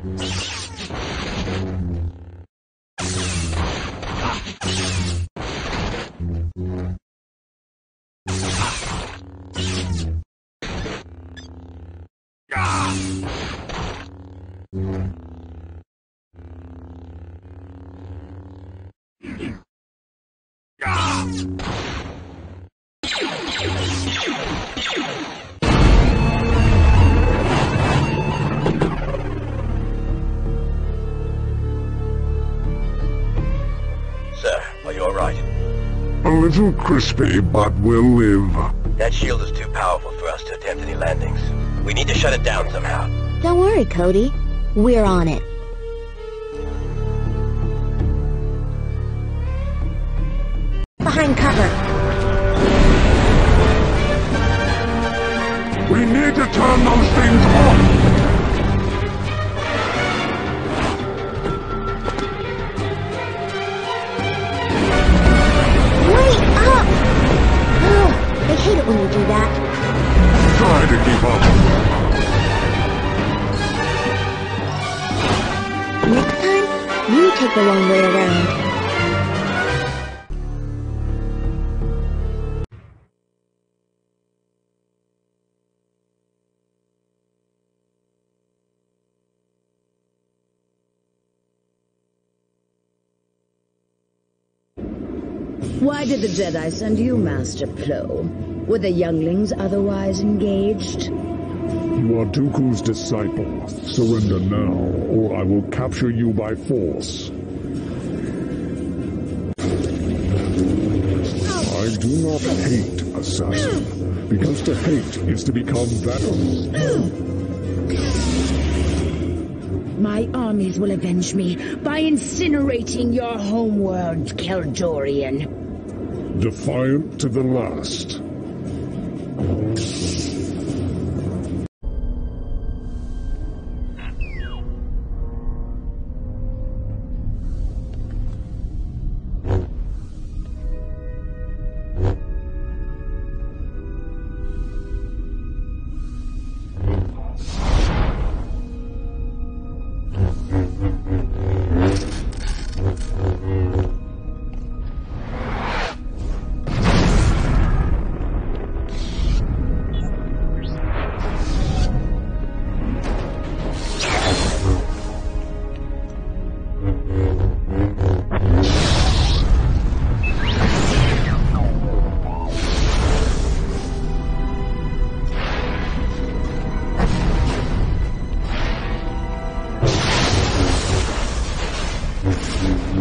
Sir, little crispy, but we'll live. That shield is too powerful for us to attempt any landings. We need to shut it down somehow. Don't worry, Cody. We're on it. Behind cover. We need to turn those things off! That. Try to keep up. Next time, you take the long way around. Why did the Jedi send you, Master Plo? Were the younglings otherwise engaged? You are Dooku's disciple. Surrender now, or I will capture you by force. I do not hate assassin, because to hate is to become venom. My armies will avenge me by incinerating your homeworld, Keldorian. Defiant to the last.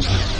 Thank you.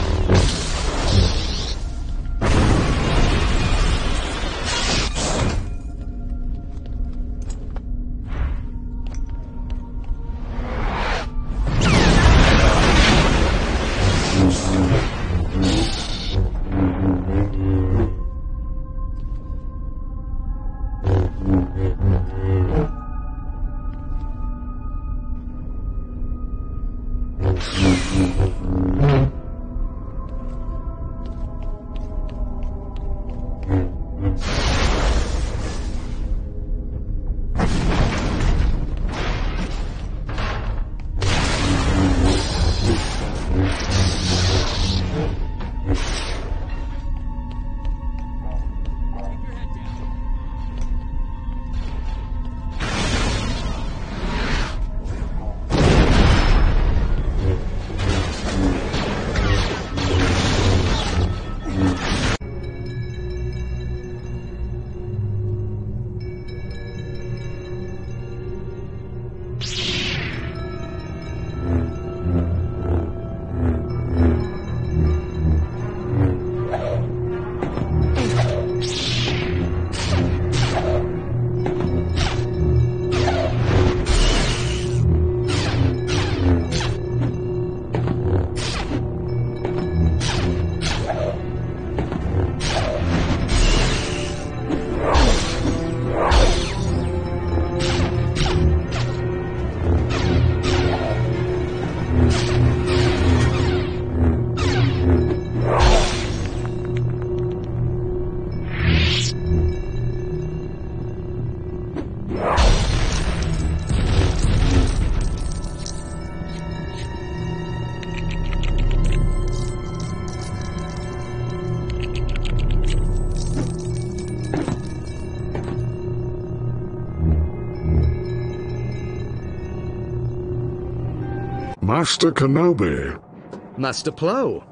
Master Kenobi. Master Plo.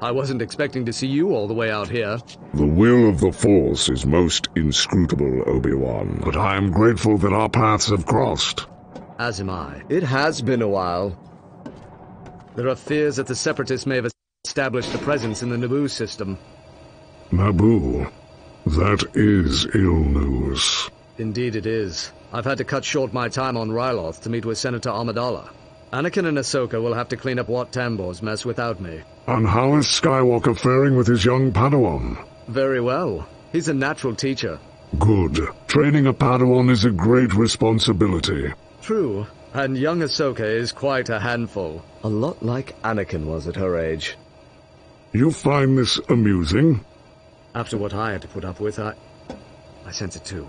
I wasn't expecting to see you all the way out here. The will of the Force is most inscrutable, Obi-Wan, but I am grateful that our paths have crossed. As am I. It has been a while. There are fears that the Separatists may have established a presence in the Naboo system. Naboo. That is ill news. Indeed it is. I've had to cut short my time on Ryloth to meet with Senator Amidala. Anakin and Ahsoka will have to clean up Wat Tambor's mess without me. And how is Skywalker faring with his young Padawan? Very well. He's a natural teacher. Good. Training a Padawan is a great responsibility. True, and young Ahsoka is quite a handful. A lot like Anakin was at her age. You find this amusing? After what I had to put up with, I... I sense it too.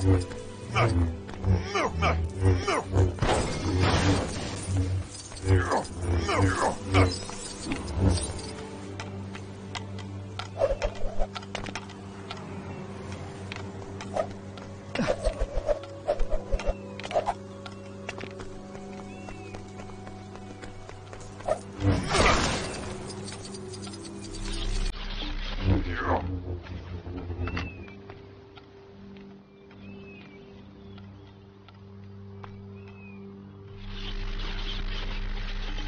Hmm.